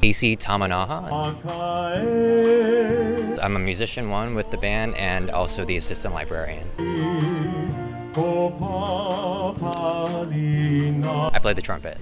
Casey Tamanaha. I'm a musician, one, with the band, and also the assistant librarian. I play the trumpet.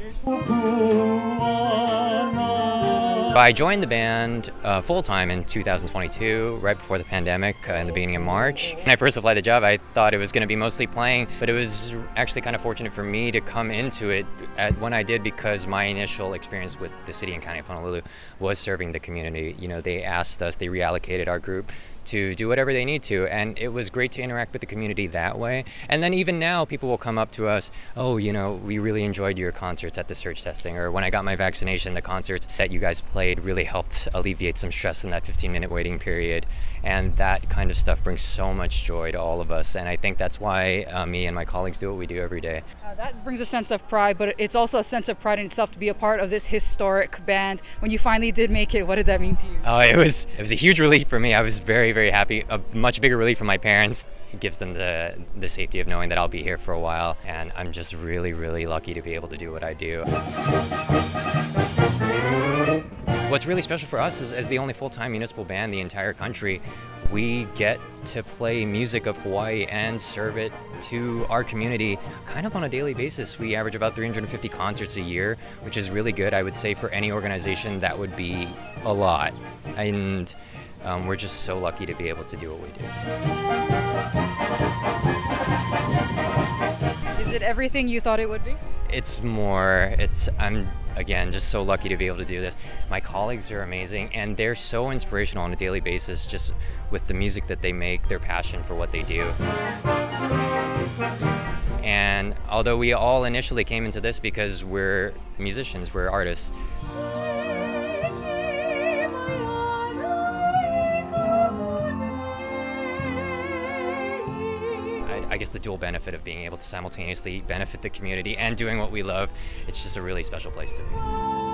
I joined the band uh, full time in 2022, right before the pandemic, uh, in the beginning of March. When I first applied the job, I thought it was going to be mostly playing, but it was actually kind of fortunate for me to come into it at, when I did because my initial experience with the city and county of Honolulu was serving the community. You know, they asked us, they reallocated our group to do whatever they need to. And it was great to interact with the community that way. And then even now, people will come up to us, oh, you know, we really enjoyed your concerts at the surge testing, or when I got my vaccination, the concerts that you guys played really helped alleviate some stress in that 15 minute waiting period. And that kind of stuff brings so much joy to all of us. And I think that's why uh, me and my colleagues do what we do every day. Uh, that brings a sense of pride, but it's also a sense of pride in itself to be a part of this historic band. When you finally did make it, what did that mean to you? Oh, it was it was a huge relief for me. I was very very happy. A much bigger relief for my parents. It gives them the the safety of knowing that I'll be here for a while, and I'm just really really lucky to be able to do what I do. What's really special for us is, as the only full-time municipal band in the entire country, we get to play music of Hawaii and serve it to our community kind of on a daily basis. We average about 350 concerts a year, which is really good. I would say for any organization that would be a lot. And um, we're just so lucky to be able to do what we do. Is it everything you thought it would be? It's more, it's, I'm again, just so lucky to be able to do this. My colleagues are amazing, and they're so inspirational on a daily basis just with the music that they make, their passion for what they do. And although we all initially came into this because we're musicians, we're artists, I guess the dual benefit of being able to simultaneously benefit the community and doing what we love, it's just a really special place to be.